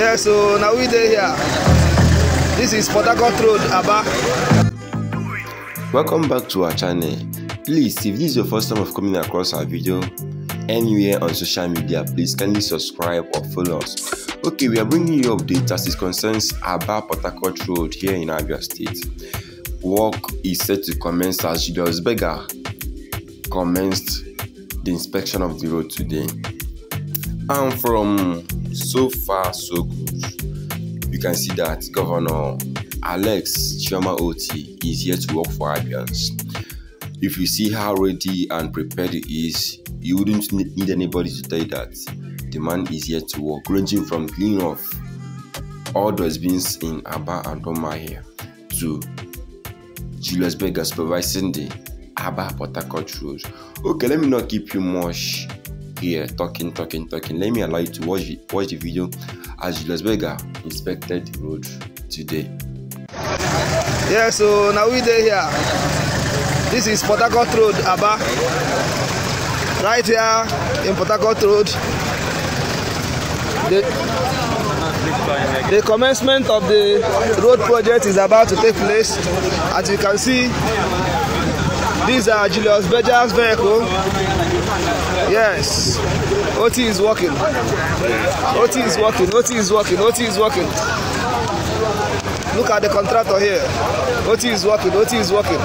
Yeah, so now we dey here. This is Port Road, Aba. Welcome back to our channel. Please, if this is your first time of coming across our video anywhere on social media, please kindly subscribe or follow us. Okay, we are bringing you updates as it concerns Aba Port Road here in Abia State. Work is set to commence as Julius Berger commenced the inspection of the road today. And from so far, so good. You can see that Governor Alex Chioma Otti is here to work for Abians. If you see how ready and prepared he is, you wouldn't need anybody to tell you that the man is here to work, ranging from cleaning off all those dustbins in Aba and Doma here to Julius Berger supervising the Aba Port Road. Okay, let me not keep you much here talking, talking, talking. Let me allow you to watch, the, watch the video as Julius Berger inspected the road today. Yeah, so now we dey here. This is Port Harcourt Road, Aba. Right here in Port Harcourt Road. The, the commencement of the road project is about to take place. As you can see, these are Julius Berger's vehicle. Yes, OT is working. OT is working. OT is working. OT is working. Look at the contractor here. OT is working. OT is working.